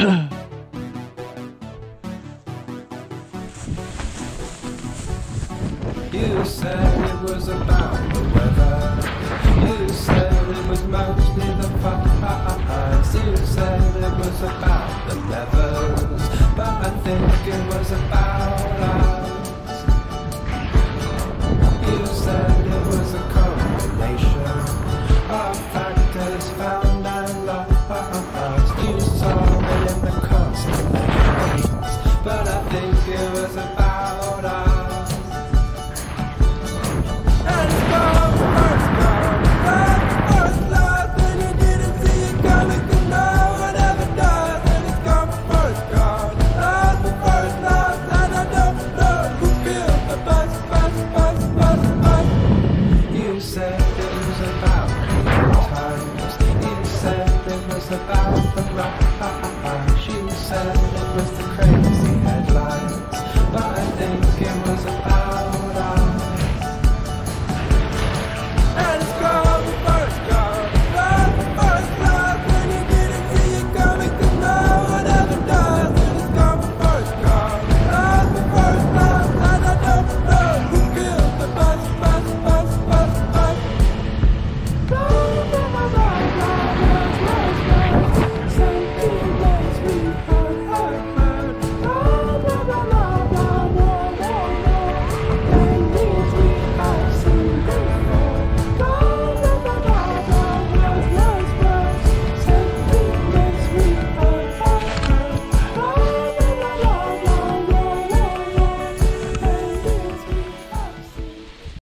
You said it was about the weather. You said it was mostly the fights. You said it was about the levers. But I think it was about